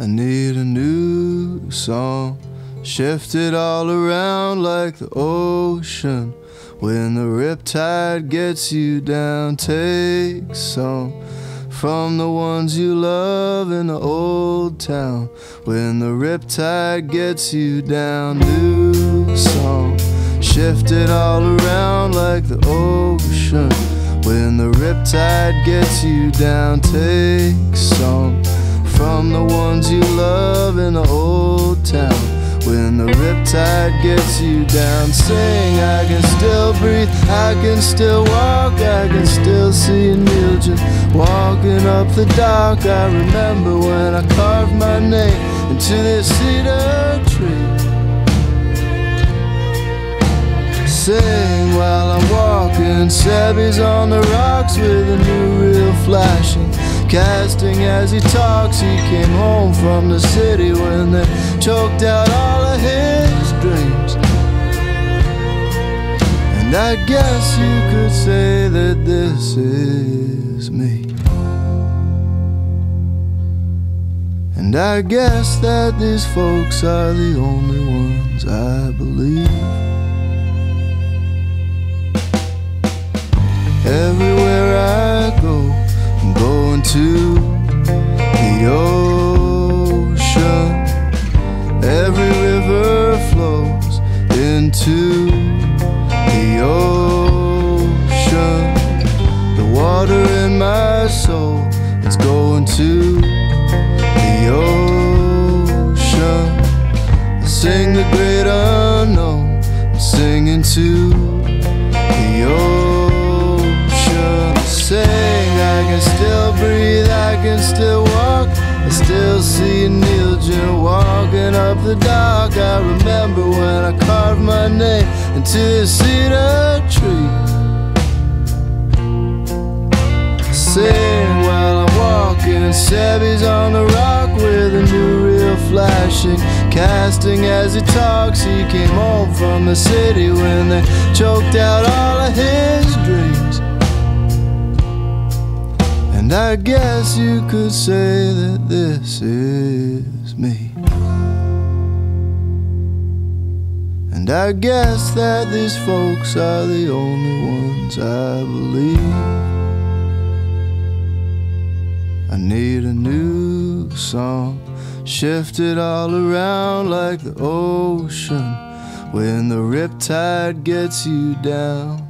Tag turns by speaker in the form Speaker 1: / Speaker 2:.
Speaker 1: I need a new song. Shift it all around like the ocean. When the riptide gets you down, take some from the ones you love in the old town. When the riptide gets you down, new song. Shift it all around like the ocean. When the riptide gets you down, take some from the you love in the old town. When the riptide gets you down, sing. I can still breathe, I can still walk, I can still see Niljan walking up the dock. I remember when I carved my name into this cedar tree. Sing while I'm walking, Sebby's on the rocks with a new reel flashing casting as he talks. He came home from the city when they choked out all of his dreams. And I guess you could say that this is me. And I guess that these folks are the only ones I believe. Everywhere I go, Going to the ocean. Every river flows into the ocean. The water in my soul is going to the ocean. I sing the great unknown, I'm singing to walking up the dock. I remember when I carved my name into the cedar tree. Sing while I'm walking. Sebby's on the rock with a new reel flashing. Casting as he talks, he came home from the city when they choked out all of his dreams. And I guess you could say that this is me. And I guess that these folks are the only ones I believe. I need a new song, shift it all around like the ocean when the riptide gets you down.